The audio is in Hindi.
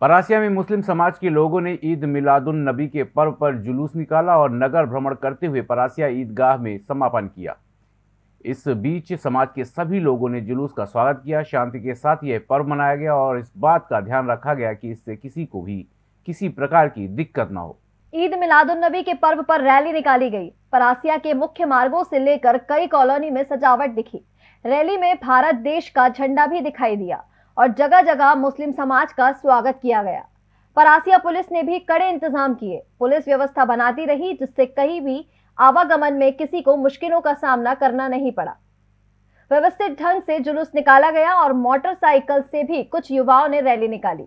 परासिया में मुस्लिम समाज के लोगों ने ईद मिलादुन नबी के पर्व पर जुलूस निकाला और नगर भ्रमण करते हुए परासिया ईदगाह में समापन किया। इस बीच समाज के सभी लोगों ने जुलूस का स्वागत किया, शांति के साथ यह पर्व मनाया गया और इस बात का ध्यान रखा गया कि इससे किसी को भी किसी प्रकार की दिक्कत न हो। ईद मिलादुन नबी के पर्व पर रैली निकाली गई। परासिया के मुख्य मार्गों से लेकर कई कॉलोनी में सजावट दिखी। रैली में भारत देश का झंडा भी दिखाई दिया। और जगह जगह मुस्लिम समाज का स्वागत किया गया। परासिया पुलिस ने भी कड़े इंतज़ाम किए। पुलिस व्यवस्था बनाती रही, जिससे कहीं भी आवागमन में किसी को मुश्किलों का सामना करना नहीं पड़ा। व्यवस्थित ढंग से जुलूस निकाला गया और मोटरसाइकिल से भी कुछ युवाओं ने रैली निकाली।